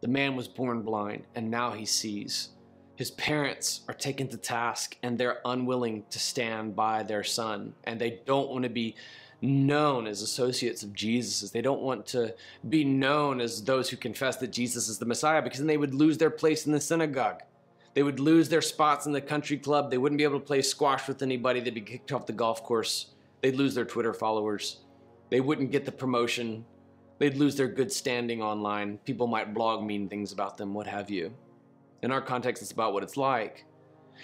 The man was born blind, and now he sees. His parents are taken to task, and they're unwilling to stand by their son, and they don't want to be known as associates of Jesus. They don't want to be known as those who confess that Jesus is the Messiah because then they would lose their place in the synagogue. They would lose their spots in the country club. They wouldn't be able to play squash with anybody. They'd be kicked off the golf course. They'd lose their Twitter followers. They wouldn't get the promotion. They'd lose their good standing online. People might blog mean things about them, what have you. In our context, it's about what it's like.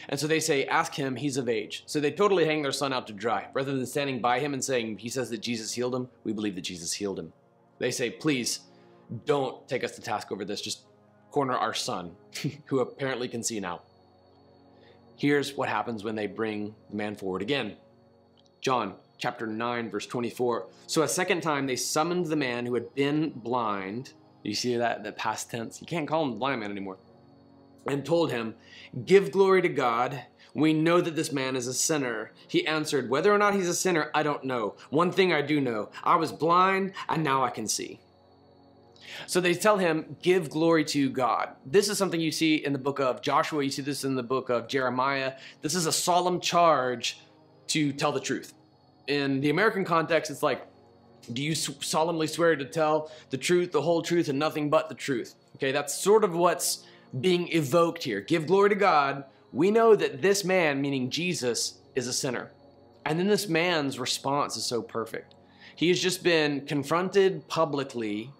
And so they say, ask him, he's of age. So they totally hang their son out to dry. Rather than standing by him and saying, he says that Jesus healed him, we believe that Jesus healed him. They say, please don't take us to task over this. Just corner our son, who apparently can see now. Here's what happens when they bring the man forward again. John chapter 9, verse 24. So a second time they summoned the man who had been blind. You see that, that past tense? You can't call him the blind man anymore and told him, Give glory to God. We know that this man is a sinner. He answered, Whether or not he's a sinner, I don't know. One thing I do know I was blind, and now I can see. So they tell him, Give glory to God. This is something you see in the book of Joshua. You see this in the book of Jeremiah. This is a solemn charge to tell the truth. In the American context, it's like, do you solemnly swear to tell the truth, the whole truth, and nothing but the truth? Okay, that's sort of what's being evoked here. Give glory to God. We know that this man, meaning Jesus, is a sinner. And then this man's response is so perfect. He has just been confronted publicly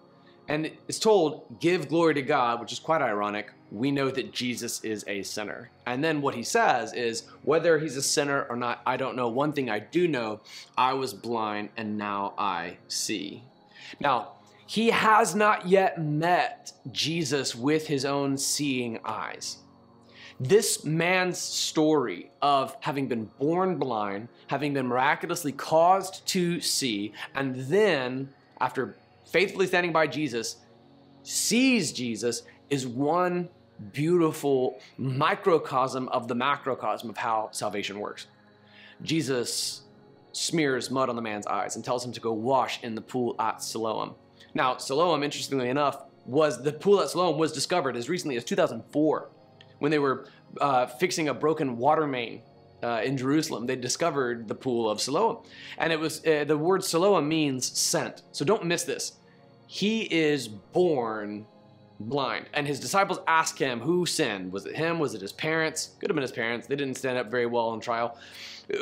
and is told, Give glory to God, which is quite ironic. We know that Jesus is a sinner. And then what he says is, Whether he's a sinner or not, I don't know. One thing I do know I was blind and now I see. Now, he has not yet met Jesus with his own seeing eyes. This man's story of having been born blind, having been miraculously caused to see, and then, after faithfully standing by Jesus, sees Jesus is one beautiful microcosm of the macrocosm of how salvation works. Jesus smears mud on the man's eyes and tells him to go wash in the pool at Siloam. Now, Siloam, interestingly enough, was the pool at Siloam was discovered as recently as 2004 when they were uh, fixing a broken water main uh, in Jerusalem. They discovered the pool of Siloam, and it was uh, the word Siloam means sent. So don't miss this. He is born blind, and his disciples ask him who sinned. Was it him? Was it his parents? Could have been his parents. They didn't stand up very well on trial.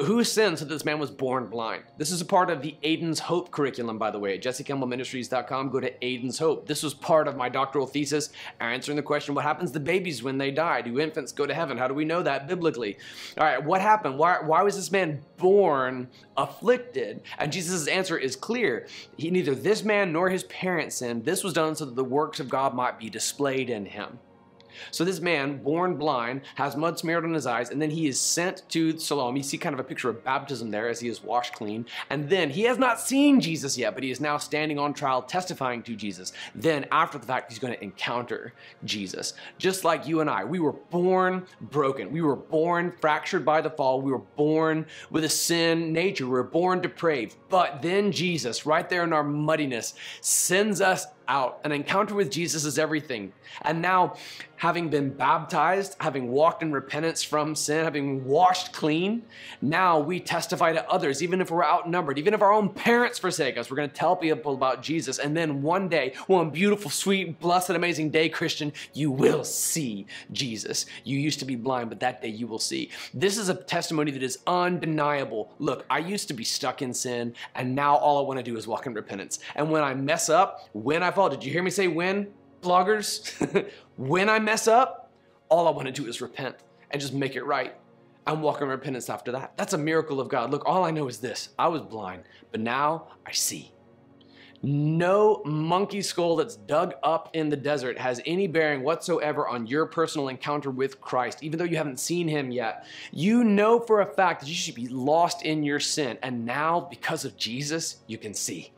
Who sins that this man was born blind? This is a part of the Aiden's Hope curriculum, by the way. At jessecampbellministries.com, go to Aiden's Hope. This was part of my doctoral thesis, answering the question, what happens to babies when they die? Do infants go to heaven? How do we know that biblically? All right, what happened? Why, why was this man born afflicted? And Jesus' answer is clear. He, neither this man nor his parents sinned. This was done so that the works of God might be displayed in him. So this man, born blind, has mud smeared on his eyes, and then he is sent to Siloam. You see kind of a picture of baptism there as he is washed clean. And then he has not seen Jesus yet, but he is now standing on trial testifying to Jesus. Then after the fact, he's going to encounter Jesus. Just like you and I, we were born broken. We were born fractured by the fall. We were born with a sin nature. We were born depraved. But then Jesus, right there in our muddiness, sends us out. An encounter with Jesus is everything. And now, having been baptized, having walked in repentance from sin, having washed clean, now we testify to others, even if we're outnumbered, even if our own parents forsake us, we're going to tell people about Jesus. And then one day, one beautiful, sweet, blessed, amazing day, Christian, you will see Jesus. You used to be blind, but that day you will see. This is a testimony that is undeniable. Look, I used to be stuck in sin, and now all I want to do is walk in repentance. And when I mess up, when I fall, did you hear me say when, bloggers? when I mess up, all I want to do is repent and just make it right. I'm walking repentance after that. That's a miracle of God. Look, all I know is this I was blind, but now I see. No monkey skull that's dug up in the desert has any bearing whatsoever on your personal encounter with Christ, even though you haven't seen him yet. You know for a fact that you should be lost in your sin, and now, because of Jesus, you can see.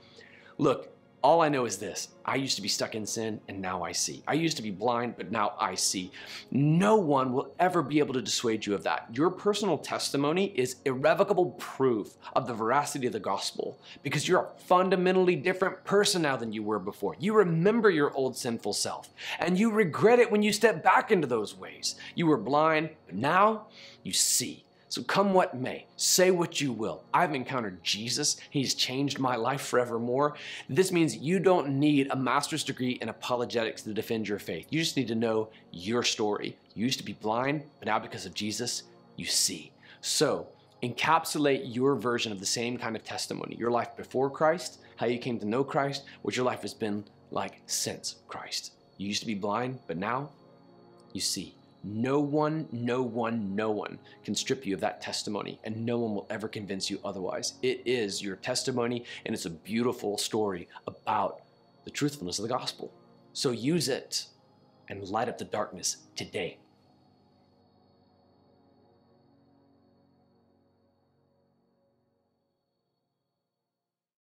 Look, All I know is this I used to be stuck in sin and now I see. I used to be blind, but now I see. No one will ever be able to dissuade you of that. Your personal testimony is irrevocable proof of the veracity of the gospel because you're a fundamentally different person now than you were before. You remember your old sinful self and you regret it when you step back into those ways. You were blind, but now you see. So come what may, say what you will. I've encountered Jesus. He's changed my life forevermore. This means you don't need a master's degree in apologetics to defend your faith. You just need to know your story. You used to be blind, but now because of Jesus, you see. So encapsulate your version of the same kind of testimony. Your life before Christ, how you came to know Christ, what your life has been like since Christ. You used to be blind, but now you see. No one, no one, no one can strip you of that testimony, and no one will ever convince you otherwise. It is your testimony, and it's a beautiful story about the truthfulness of the gospel. So use it and light up the darkness today.